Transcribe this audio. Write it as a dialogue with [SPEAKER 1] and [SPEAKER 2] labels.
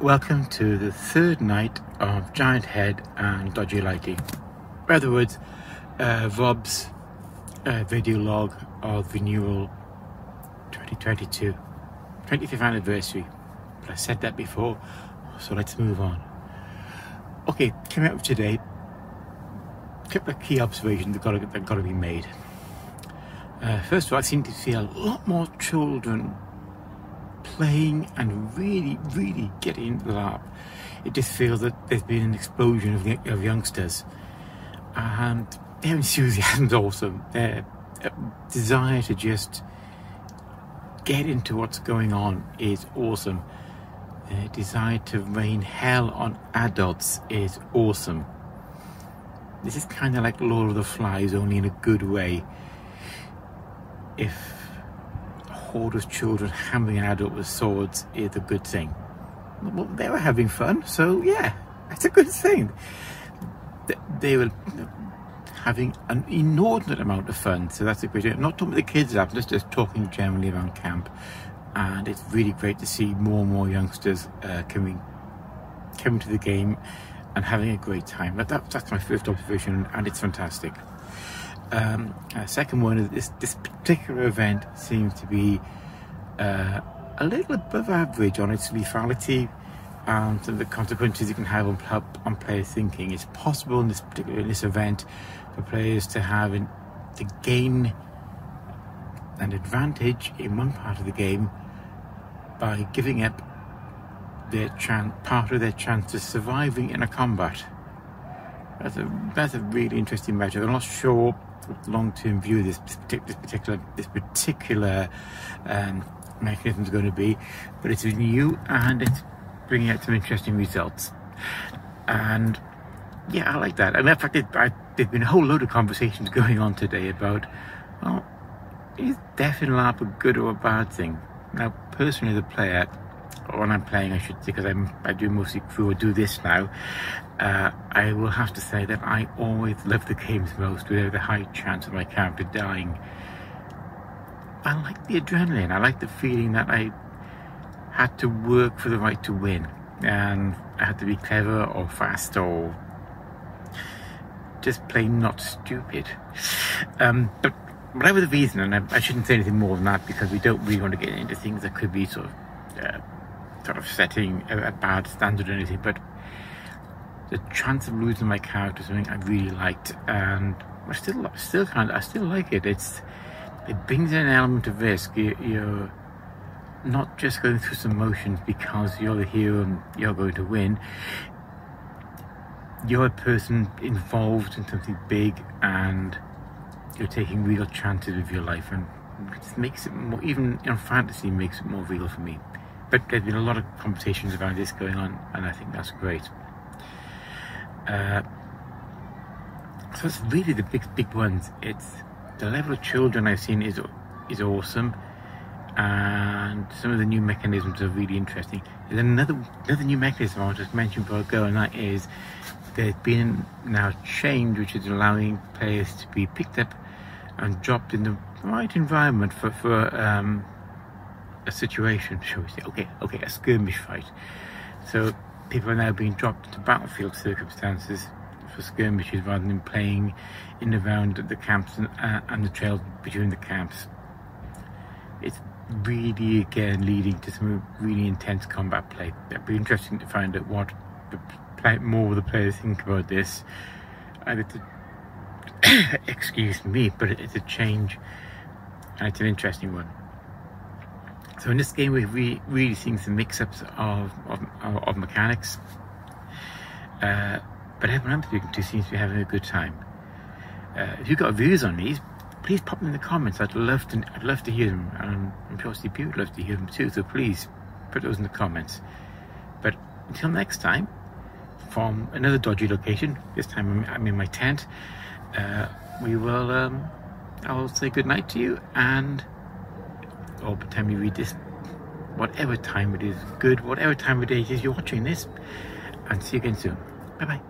[SPEAKER 1] welcome to the third night of Giant Head and Dodgy Lighting. In other words, uh, Rob's uh, video log of renewal 2022, 25th anniversary. But I said that before, so let's move on. Okay, coming up today, a couple of key observations that got to, that got to be made. Uh, first of all, I seem to see a lot more children playing and really, really getting into the LARP. It just feels that there's been an explosion of, of youngsters. And their enthusiasm is awesome. Their uh, desire to just get into what's going on is awesome. Their desire to rain hell on adults is awesome. This is kind of like Lord of the Flies, only in a good way. If horde of children hammering an adult with swords is a good thing. Well, they were having fun, so yeah, that's a good thing. They were having an inordinate amount of fun, so that's a great thing. I'm Not talking about the kids, I'm just, just talking generally around camp. And it's really great to see more and more youngsters uh, coming coming to the game and having a great time. That, that's my first observation, and it's fantastic. Um, uh, second one is this, this particular event seems to be uh, a little above average on its lethality and the consequences it can have on, on player thinking. It's possible in this particular in this event for players to have an, to gain an advantage in one part of the game by giving up their chance, part of their chance of surviving in a combat. That's a that's a really interesting measure. I'm not sure long-term view this, this particular this particular um, mechanism is going to be, but it's new and it's bringing out some interesting results. And yeah, I like that. And in fact, it, I, there's been a whole load of conversations going on today about, well, is death in a good or a bad thing? Now, personally, the player, when I'm playing, I should say, because I'm I do mostly crew or do this now. Uh, I will have to say that I always love the games most with the high chance of my character dying. I like the adrenaline. I like the feeling that I had to work for the right to win, and I had to be clever or fast or just plain not stupid. Um, but whatever the reason, and I, I, shouldn't say anything more than that because we don't really want to get into things that could be sort of uh, sort of setting a, a, bad standard or anything, but the chance of losing my character is something I really liked, and I still still kind I still like it. It's it brings in an element of risk. You, you're not just going through some motions because you're the hero and you're going to win. You're a person involved in something big, and you're taking real chances with your life, and it makes it more even in fantasy makes it more real for me. But there's been a lot of conversations around this going on, and I think that's great. Uh, so it's really the big, big ones. It's the level of children I've seen is is awesome, and some of the new mechanisms are really interesting. There's another another new mechanism I want to mention before I go, and that is there's been now change which is allowing players to be picked up and dropped in the right environment for for um, a situation, shall we say? Okay, okay, a skirmish fight. So people are now being dropped into battlefield circumstances for skirmishes rather than playing in the round around the camps and, uh, and the trails between the camps. It's really again leading to some really intense combat play. It'd be interesting to find out what the play, more the players think about this. And it's a, excuse me, but it's a change and it's an interesting one. So in this game, we're re really seeing some mix-ups of, of, of, mechanics. Uh, but everyone I'm speaking to seems to be having a good time. Uh, if you've got views on these, please pop them in the comments. I'd love to. I'd love to hear them, and I'm sure CP would love to hear them too. So please put those in the comments. But until next time, from another dodgy location. This time I'm, in my tent. Uh, we will. Um, I'll say good night to you and or by the time you read this, whatever time it is, good, whatever time of day it is you're watching this, and see you again soon. Bye bye.